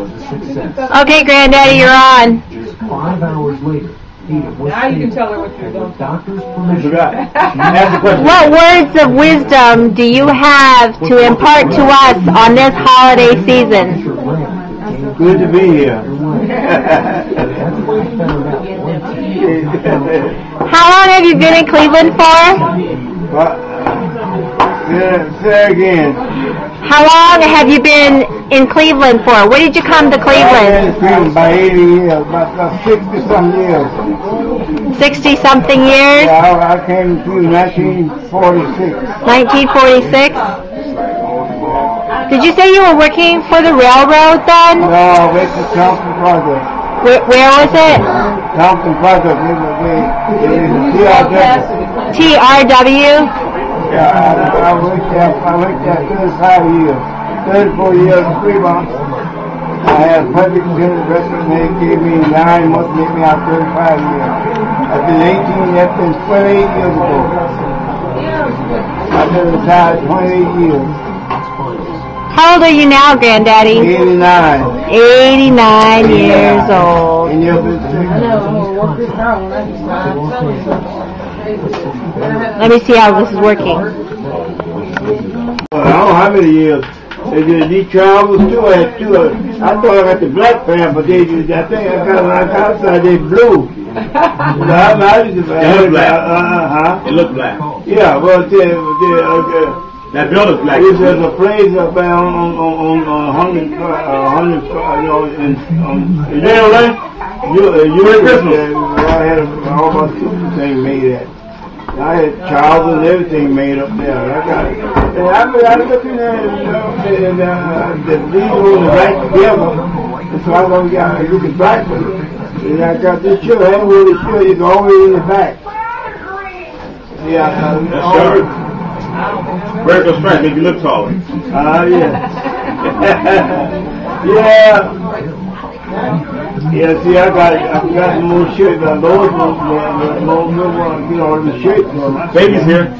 was a success. Okay, Granddaddy, you're on. Just five hours later, Now you can tell her what you're doing. doctor's permission, Ask the question. What words of wisdom do you have to impart to us on this holiday season? Fisher Grant became Good to be here. That's what he found out. Once How long have you been in Cleveland for? What? Uh, say, say again. How long have you been in Cleveland for? When did you come to I've Cleveland? been in Cleveland by 80 years, about, about 60 some years. 60 something years? Yeah, I, I came to 1946. 1946? Did you say you were working for the railroad then? No, it's the Thompson Products. Where, where was it? Thompson Products, it was a, it TRW. TRW? Yeah, I, worked there, I worked there 35 years. 34 years in three months. I had perfect tenant restaurant, they gave me nine months, made me out 35 years. I've been 18, that's been 28 years ago. I've been retired 28 years. How old are you now, Granddaddy? 89. 89 years old. And sick. Let me see how this is working. I don't know how many years. They did these travels too. I had two. uh, I thought I got the black fan, but they. I think I got when I got outside they blue. No, I'm not used to It looked black. Uh, uh, huh? It looked black. Yeah, well, they, they, uh, That building's black. There's there's a place up there on on on on hundred uh hundred uh, you know in um you know right? You uh, you Merry Christmas. Uh, I had a, all my thing made at. I had Charles and everything made up there. I got it. And I was I was looking at it, you know, and uh, the these were right together. And so I was gonna get looking back with it. And I got this shirt. I ain't really sure you go always in the back. Yeah, uh, That's sure. Vertical strength make you look taller. Ah, yeah. yeah. Yeah, see, I got, I got more shit, ones, were- were- those were, you know, the shit. Baby's here.